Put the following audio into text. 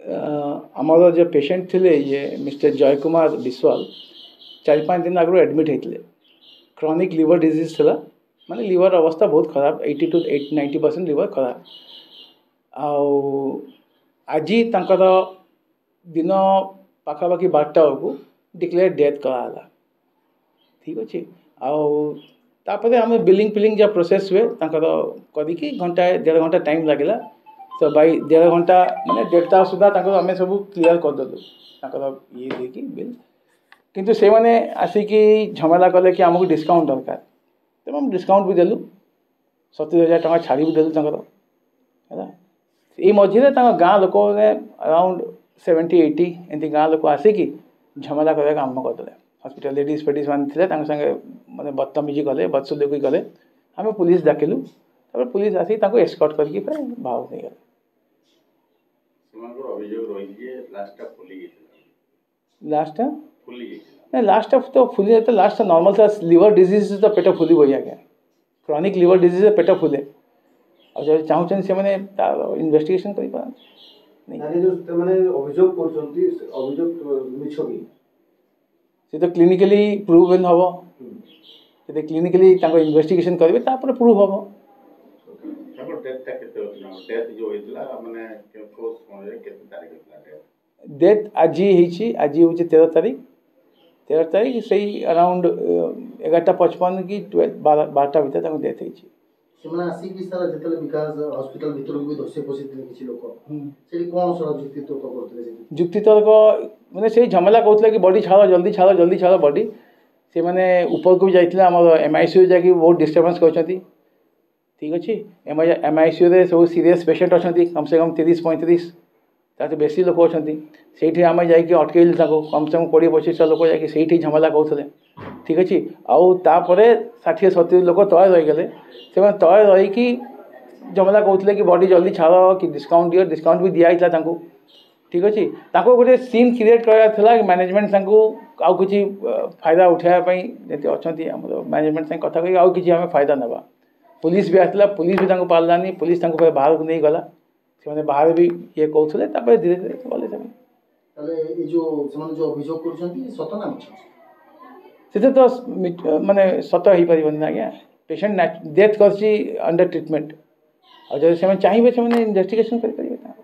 आमर जो पेसेंट थे ये मिस्टर जय कुमार विश्वाल चार पाँच दिन आगे एडमिट होते हैं क्रॉनिक लिवर डिजीज थी मानते लिवर अवस्था बहुत खराब eighty two eight ninety percent liver खराब आज तक दिन पखापाखि बारटा बेलू डिक्लेयर डेथ कराला ठीक अच्छे आम बिलिंग फिलिंग जो प्रोसेस हुए करी घंटा देर घंटा टाइम लगेगा तो भाई देर घंटा मैंने देढ़ सुधा आम सब क्लीयर करदेलु ये देखी बिल कितु से मैंने आसिकी झमेला कले कि आमको डिस्काउंट दरकार तो मैं डिस्काउंट भी देलु सतुरी हजार टाँग छाड़ भी देलुँ है ये गाँ लोक अराउंड सेवेन्टी एट्टी एमती गाँ लोक आसिक झमेला कले कम करदे हस्पिटा लेडीज फेडिज मैंने मतलब बदतमीजी कले बदसुदी कले आम पुलिस डाकिलू ତାପରେ ପୁଲିସ ଆସି ତାଙ୍କୁ ଏସ୍କଟ୍ କରିକି ପୁରା ବାହାରକୁ ନେଇଗଲେ ଲାଷ୍ଟଟା ନାଇଁ ଲାଷ୍ଟଟା ତ ଫୁଲି ଯାଇଥିଲା ଲାଷ୍ଟଟା ନର୍ମାଲ ଥିଲା ଲିଭର ଡିଜିଜ୍ ତ ପେଟ ଫୁଲିବ ଆଜ୍ଞା କ୍ରନିକ୍ ଲିଭର ଡିଜିଜ୍ରେ ପେଟ ଫୁଲେ ଆଉ ଯଦି ଚାହୁଁଛନ୍ତି ସେମାନେ ତାର ଇନଭେଷ୍ଟିଗେସନ୍ କରିପାରନ୍ତି ସେ ତ କ୍ଲିନିକାଲି ପ୍ରୁଭ୍ ହେବ ଯଦି କ୍ଲିନିକାଲି ତାଙ୍କ ଇନଭେଷ୍ଟିଗେସନ୍ କରିବେ ତାପରେ ପ୍ରୁଭ୍ ହେବ ଡେଟ୍ଟା କେତେ ଅଛି ଡେଟ୍ ଯେଉଁ ହେଇଥିଲା ମାନେ କେଉଁ ସମୟରେ କେତେ ତାରିଖ ହେଇଥିଲା ଡେଟ୍ ଡେଟ୍ ଆଜି ହେଇଛି ଆଜି ହେଉଛି ତେର ତାରିଖ ତେର ତାରିଖ ସେଇ ଆରାଉଣ୍ଡ ଏଗାରଟା ପଚପନ କି ଟୁଏଲ୍ଭ ବାରଟା ଭିତରେ ତାଙ୍କୁ ଡେଥ୍ ହେଇଛି ସେମାନେ ଆସିକି ସାର୍ ଯେତେବେଳେ ବିକାଶ ହସ୍ପିଟାଲ ଭିତରକୁ ବି ଧସେଇ ପଶିଥିଲେ କିଛି ଲୋକ ସେଠି କ'ଣ ସାର୍ ଯୁକ୍ତିତର୍କ କରୁଥିଲେ ଯୁକ୍ତିତର୍କ ମାନେ ସେଇ ଝାମେଲା କହୁଥିଲେ କି ବଡି ଛାଡ଼ ଜଲ୍ଦି ଛାଡ଼ ଜଲ୍ଦି ଛାଡ଼ ବଡି ସେମାନେ ଉପରକୁ ବି ଯାଇଥିଲେ ଆମର ଏମ୍ଆଇସିୟୁ ଯାଇକି ବହୁତ ଡିଷ୍ଟର୍ବାନ୍ସ କରିଛନ୍ତି ଠିକ୍ ଅଛି ଏମ୍ଆଇସିୟୁରେ ସବୁ ସିରିୟସ୍ ପେସେଣ୍ଟ ଅଛନ୍ତି କମ୍ସେ କମ୍ ତିରିଶ ପଇଁତିରିଶ ତା'ଠୁ ବେଶୀ ଲୋକ ଅଛନ୍ତି ସେଇଠି ଆମେ ଯାଇକି ଅଟକେଇଲୁ ତାଙ୍କୁ କମ୍ସେ କମ୍ କୋଡ଼ିଏ ପଚିଶଟା ଲୋକ ଯାଇକି ସେଇଠି ଝାମେଲା କରୁଥିଲେ ଠିକ୍ ଅଛି ଆଉ ତା'ପରେ ଷାଠିଏ ସତୁରି ଲୋକ ତଳେ ରହିଗଲେ ସେମାନେ ତଳେ ରହିକି ଝାମେଲା କହୁଥିଲେ କି ବଡ଼ି ଜଲ୍ଦି ଛାଡ଼ କି ଡିସ୍କାଉଣ୍ଟ ଦିଅ ଡିସ୍କାଉଣ୍ଟ ବି ଦିଆହେଇଥିଲା ତାଙ୍କୁ ଠିକ୍ ଅଛି ତାଙ୍କୁ ଗୋଟେ ସିନ୍ କ୍ରିଏଟ୍ କରିବାର ଥିଲା ମ୍ୟାନେଜମେଣ୍ଟ ତାଙ୍କୁ ଆଉ କିଛି ଫାଇଦା ଉଠାଇବା ପାଇଁ ଯେମିତି ଅଛନ୍ତି ଆମର ମ୍ୟାନେଜମେଣ୍ଟ ସାଙ୍ଗେ କଥା କହିକି ଆଉ କିଛି ଆମେ ଫାଇଦା ନେବା पुलिस भी आसला पुलिस भी पारानी पुलिस बाहर को नहीं गला से बाहर भी ये कहते धीरे धीरे गले जो अभिया कर सीधे तो मानते सत हो पार आज्ञा पेसेंट डेथ कर अंडर ट्रिटमेंट आदि से चाहिए से करें